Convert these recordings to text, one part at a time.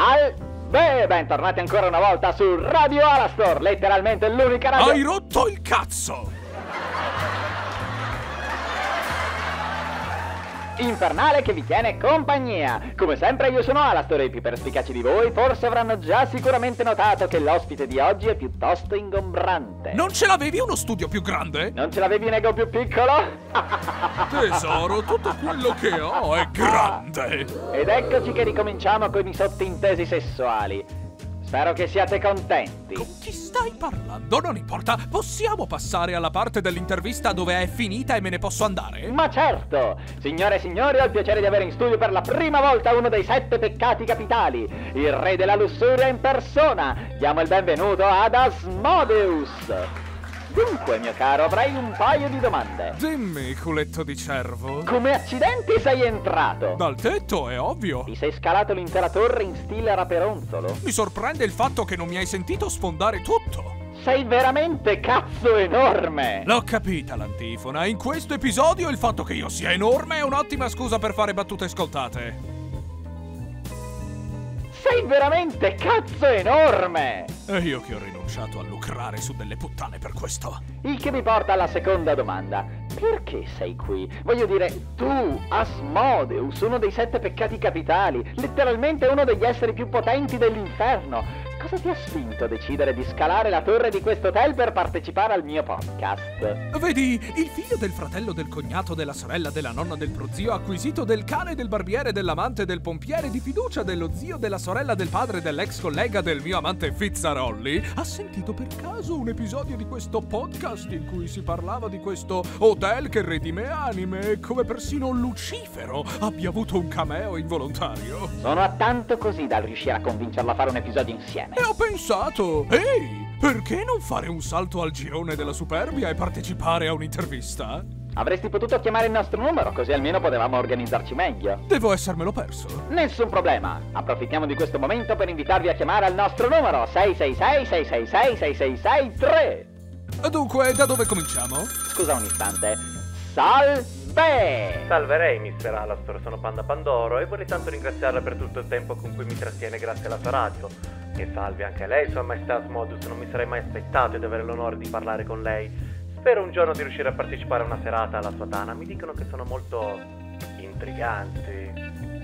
Salve! Bentornati ancora una volta su Radio Alastor, letteralmente l'unica radio... Hai rotto il cazzo! Infernale che vi tiene compagnia. Come sempre io sono Alastor e i più perspicaci di voi forse avranno già sicuramente notato che l'ospite di oggi è piuttosto ingombrante. Non ce l'avevi uno studio più grande? Non ce l'avevi un ego più piccolo? Tesoro, tutto quello che ho è grande. Ed eccoci che ricominciamo con i sottintesi sessuali. Spero che siate contenti. Con chi stai parlando? Non importa. Possiamo passare alla parte dell'intervista dove è finita e me ne posso andare? Ma certo! Signore e signori, ho il piacere di avere in studio per la prima volta uno dei sette peccati capitali, il re della lussuria in persona. Diamo il benvenuto ad Asmodeus. Dunque, mio caro, avrei un paio di domande. Dimmi, culetto di cervo. Come accidenti sei entrato? Dal tetto, è ovvio. Ti sei scalato l'intera torre in stile raperonzolo? Mi sorprende il fatto che non mi hai sentito sfondare tutto. Sei veramente cazzo enorme! L'ho capita l'antifona. In questo episodio il fatto che io sia enorme è un'ottima scusa per fare battute ascoltate. Sei veramente cazzo enorme! E io che ho rinunciato a lucrare su delle puttane per questo. Il che mi porta alla seconda domanda. Perché sei qui? Voglio dire, tu, Asmodeus, uno dei sette peccati capitali, letteralmente uno degli esseri più potenti dell'inferno. Cosa ti ha spinto a decidere di scalare la torre di questo hotel per partecipare al mio podcast? Vedi, il figlio del fratello del cognato della sorella della nonna del prozio acquisito del cane del barbiere dell'amante del pompiere di fiducia dello zio della sorella del padre dell'ex collega del mio amante Fizzarolli ha sentito per caso un episodio di questo podcast in cui si parlava di questo hotel che redime anime come persino Lucifero abbia avuto un cameo involontario. Sono a tanto così dal riuscire a convincerlo a fare un episodio insieme. E ho pensato, ehi, perché non fare un salto al girone della superbia e partecipare a un'intervista? Avresti potuto chiamare il nostro numero, così almeno potevamo organizzarci meglio. Devo essermelo perso. Nessun problema. Approfittiamo di questo momento per invitarvi a chiamare al nostro numero 666-666-6663. Dunque, da dove cominciamo? Scusa un istante. Salve! Salverei, mister Alastor, sono Panda Pandoro e vorrei tanto ringraziarla per tutto il tempo con cui mi trattiene grazie alla sua radio. E salve anche lei, Sua Maestà Asmodus, non mi sarei mai aspettato di avere l'onore di parlare con lei. Spero un giorno di riuscire a partecipare a una serata alla sua tana. Mi dicono che sono molto intriganti.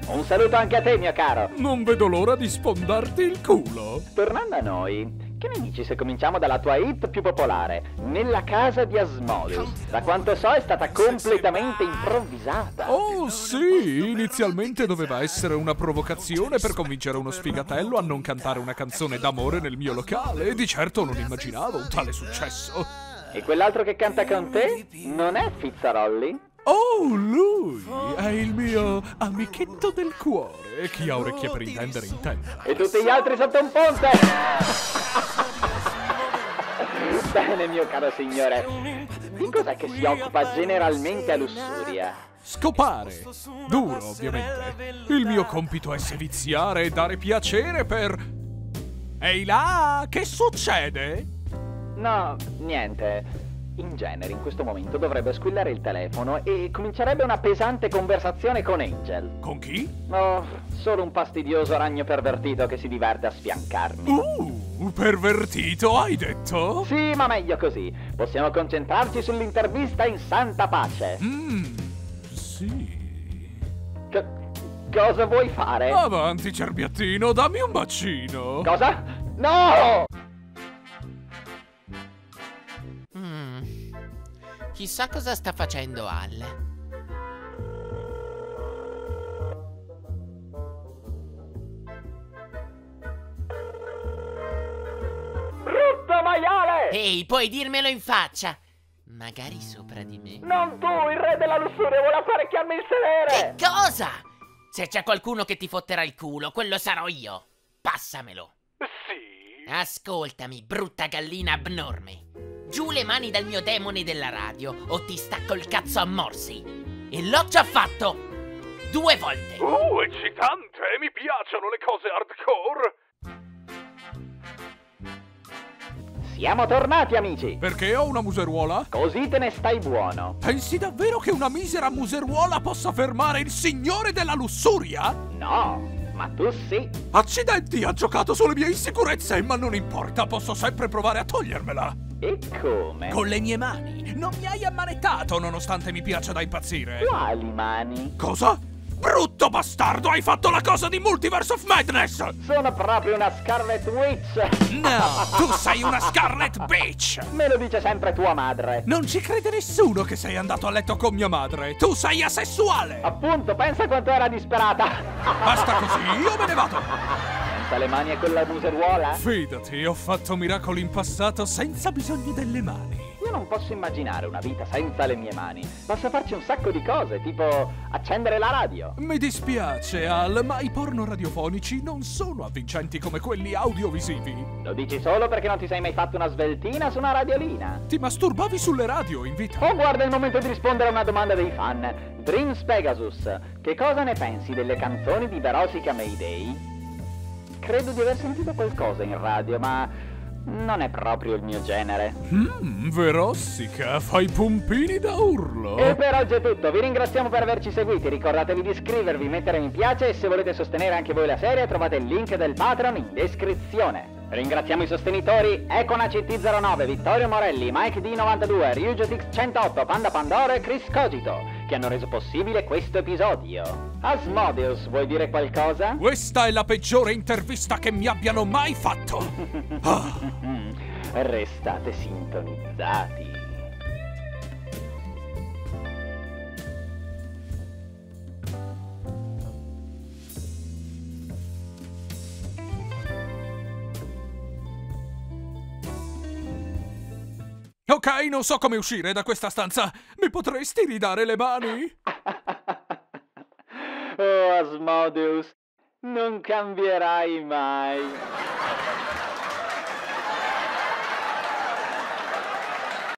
Un saluto anche a te, mio caro. Non vedo l'ora di sfondarti il culo. Tornando a noi, che ne dici se cominciamo dalla tua hit più popolare, Nella casa di Asmodeus? Da quanto so è stata completamente improvvisata. Oh sì, inizialmente doveva essere una provocazione per convincere uno sfigatello a non cantare una canzone d'amore nel mio locale e di certo non immaginavo un tale successo. E quell'altro che canta con te non è Fizzarolli? Oh, lui è il mio amichetto del cuore. Chi ha orecchie per intendere intende. E tutti gli altri sotto un ponte! Bene, mio caro signore. Di cos'è che si occupa generalmente a Lussuria? Scopare. Duro, ovviamente. Il mio compito è seviziare e dare piacere per... Ehi là, che succede? No, niente. In genere, in questo momento dovrebbe squillare il telefono e comincerebbe una pesante conversazione con Angel. Con chi? Oh, solo un fastidioso ragno pervertito che si diverte a sfiancarmi. Uh, pervertito, hai detto? Sì, ma meglio così. Possiamo concentrarci sull'intervista in santa pace. Mmm, sì. C- cosa vuoi fare? Avanti, cerbiattino, dammi un bacino. Cosa? No! Chissà cosa sta facendo Al. Brutto maiale! Ehi, puoi dirmelo in faccia. Magari sopra di me. Non tu, il re della lussuria, vuole apparecchiarmi il sedere! Che cosa? Se c'è qualcuno che ti fotterà il culo, quello sarò io. Passamelo. Sì. Ascoltami, brutta gallina abnorme. Giù le mani dal mio demone della radio o ti stacco il cazzo a morsi. E l'ho già fatto! Due volte! Uh, eccitante! Mi piacciono le cose hardcore! Siamo tornati, amici! Perché ho una museruola? Così te ne stai buono. Pensi davvero che una misera museruola possa fermare il signore della lussuria? No, ma tu sì. Accidenti, ha giocato sulle mie insicurezze, ma non importa, posso sempre provare a togliermela. E come? Con le mie mani. Non mi hai ammanettato, nonostante mi piaccia da impazzire. Quali mani? Cosa? Brutto bastardo, hai fatto la cosa di Multiverse of Madness! Sono proprio una Scarlet Witch! No, tu sei una Scarlet Bitch! Me lo dice sempre tua madre! Non ci crede nessuno che sei andato a letto con mia madre! Tu sei asessuale! Appunto, pensa quanto era disperata! Basta così, io me ne vado! Senza le mani e con la museruola? Fidati, ho fatto miracoli in passato senza bisogno delle mani. Io non posso immaginare una vita senza le mie mani. Posso farci un sacco di cose, tipo accendere la radio. Mi dispiace, Al, ma i porno radiofonici non sono avvincenti come quelli audiovisivi. Lo dici solo perché non ti sei mai fatto una sveltina su una radiolina. Ti masturbavi sulle radio in vita? Oh, guarda il momento di rispondere a una domanda dei fan. Dreams Pegasus, che cosa ne pensi delle canzoni di Verosica Mayday? Credo di aver sentito qualcosa in radio, ma non è proprio il mio genere. Mmm, Verossica, fai pompini da urlo. E per oggi è tutto, vi ringraziamo per averci seguiti, ricordatevi di iscrivervi, mettere mi piace e se volete sostenere anche voi la serie trovate il link del Patreon in descrizione. Ringraziamo i sostenitori Econa CT09, Vittorio Morelli, Mike D92, Ryujotix 108, Panda Pandoro e Chris Cogito, che hanno reso possibile questo episodio. Asmodeus, vuoi dire qualcosa? Questa è la peggiore intervista che mi abbiano mai fatto. Ah. Restate sintonizzati. Ok, non so come uscire da questa stanza. Mi potresti ridare le mani? oh, Asmodeus, non cambierai mai.